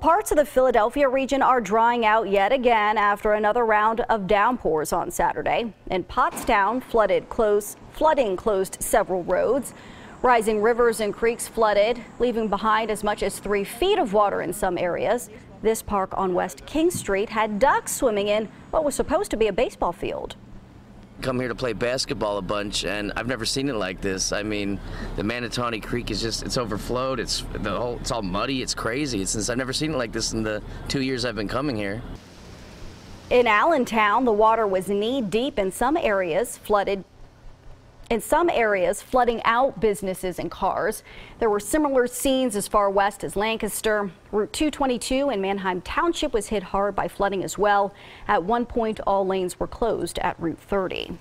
Parts of the Philadelphia region are drying out yet again after another round of downpours on Saturday. In Pottstown, flooded close, flooding closed several roads. Rising rivers and creeks flooded, leaving behind as much as three feet of water in some areas. This park on West King Street had ducks swimming in what was supposed to be a baseball field come here to play basketball a bunch and I've never seen it like this. I mean, the Manatawny Creek is just it's overflowed. It's the whole it's all muddy. It's crazy. It's, since I've never seen it like this in the 2 years I've been coming here. In Allentown, the water was knee deep in some areas, flooded in some areas, flooding out businesses and cars. There were similar scenes as far west as Lancaster. Route 222 in Manheim Township was hit hard by flooding as well. At one point, all lanes were closed at Route 30.